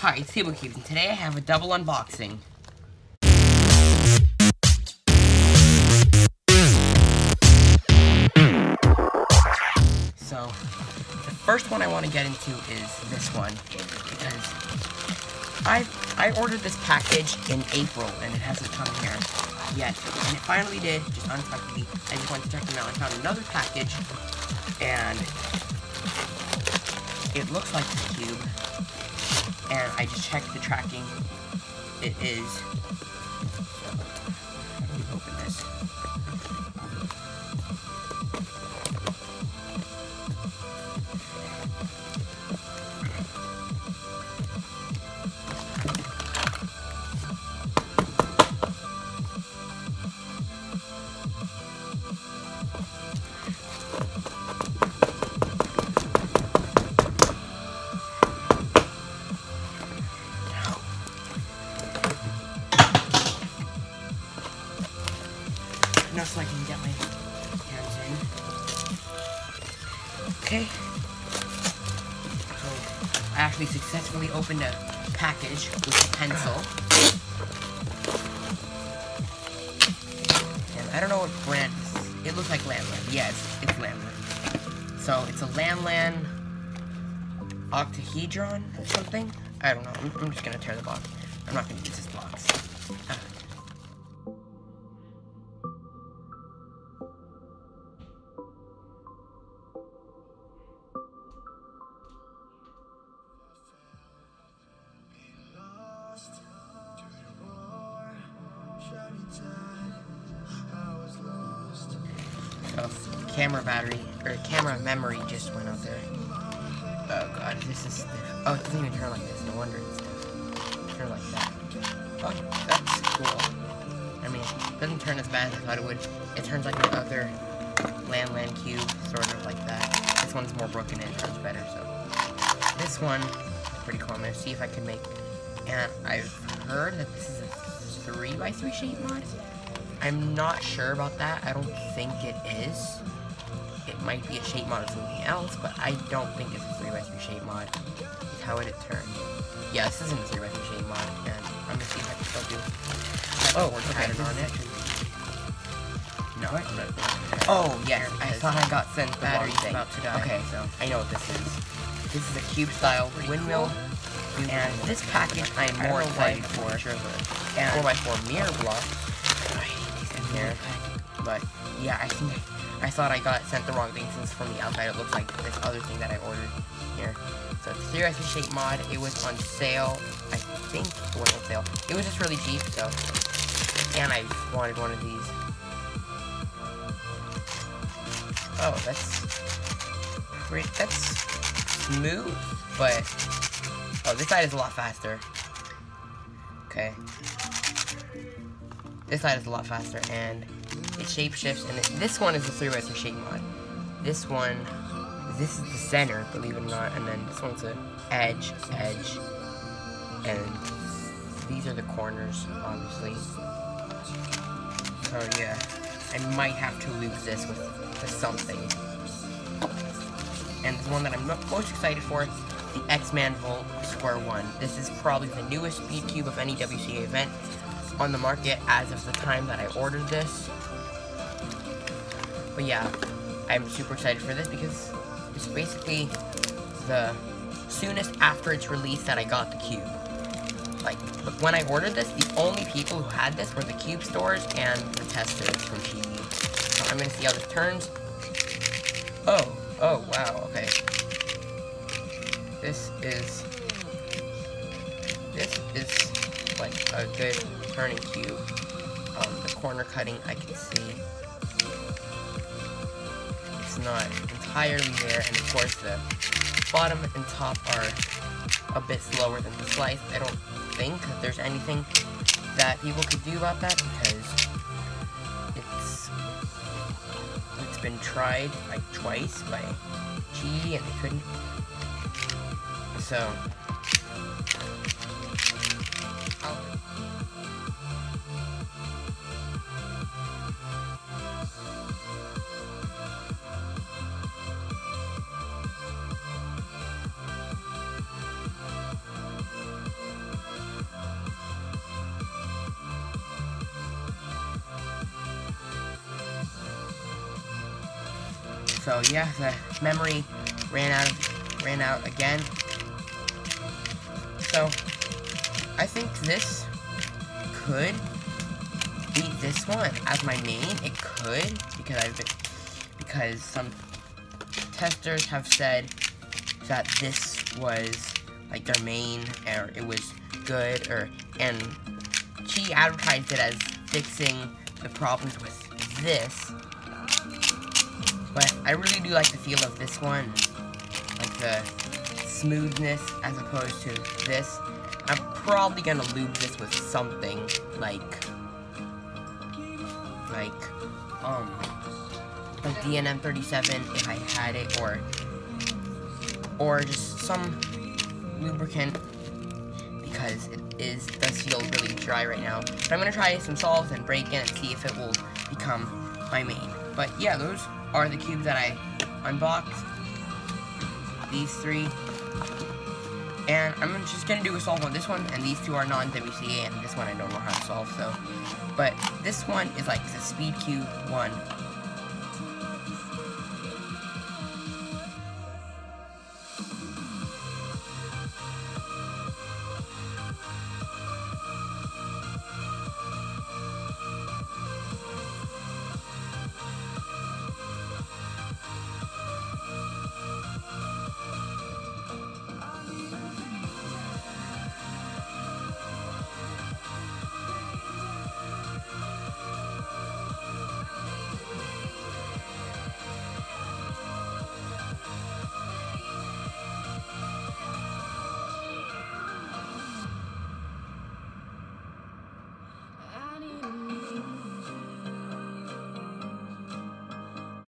Hi, it's Cubes, and today I have a double unboxing. So, the first one I want to get into is this one, because I I ordered this package in April, and it hasn't come here yet, and it finally did, just unexpectedly. I just went to check them out. I found another package, and it looks like the cube, and I just checked the tracking. It is. How do we open this? Get my. Okay. So, I actually successfully opened a package with a pencil. And I don't know what brand. It looks like LanLan. Yes, it's LanLan. So, it's a LanLan octahedron or something? I don't know. I'm, I'm just gonna tear the box. I'm not gonna use this box. Ah. Oh, camera battery, or camera memory just went out there. Oh god, this is stiff. Oh, it doesn't even turn like this, no wonder it's stiff. Turn like that. Oh, that's cool. I mean, it doesn't turn as bad as I thought it would. It turns like the other LanLan Cube, sort of like that. This one's more broken and turns better, so. This one is pretty cool. I'm gonna see if I can make, and I've heard that this is a 3x3 shape mod. I'm not sure about that. I don't think it is. It might be a shape mod or something else, but I don't think it's a 3x3 shape mod. How would it turn? Yeah, this isn't a 3x3 shape mod, and I'm gonna see if I can still do oh, word okay, pattern on it. No, Oh, yes, I thought I got sent the wrong battery's thing. about to die, Okay, so. I know what this is. This is a cube-style windmill, and this package I am more excited for. picture a- And 4x4 mirror block. But yeah, I think I thought I got sent the wrong thing since from the outside it looks like this other thing that I ordered here. So it's 3x shape mod. It was on sale. I think it was on sale. It was just really cheap, so and I wanted one of these. Oh, that's pretty that's smooth, but oh this side is a lot faster. Okay. This side is a lot faster, and it shape shifts, and it, this one is the 3x3 shape mod. This one, this is the center, believe it or not, and then this one's a edge, edge, and these are the corners, obviously. So yeah, I might have to lose this with, with something. And the one that I'm most excited for, the X-Man Volt Square One. This is probably the newest speed cube of any WCA event on the market as of the time that I ordered this. But yeah, I'm super excited for this because it's basically the soonest after its release that I got the cube. Like, when I ordered this, the only people who had this were the cube stores and the testers from QiYi. So I'm gonna see how this turns. Oh, oh, wow, okay. This is, this is like a good turning cube. Um, the corner cutting I can see. It's not entirely there, and of course the bottom and top are a bit slower than the slice. I don't think there's anything that people could do about that because it's it's been tried like twice by G and they couldn't. So so yeah, the memory ran out ran out again. So I think this could beat this one as my main. It could because I've been because some testers have said that this was like their main or it was good or and she advertised it as fixing the problems with this. But I really do like the feel of this one. Like the smoothness as opposed to this I'm probably gonna lube this with something like like um like DNM 37 if I had it or or just some lubricant because it is the feel really dry right now. But I'm gonna try some salves and break in and see if it will become my main. But yeah, those are the cubes that I unboxed. These three. And I'm just gonna do a solve on this one, and these two are non-WCA, and this one I don't know how to solve, so. But this one is like the Speed Cube one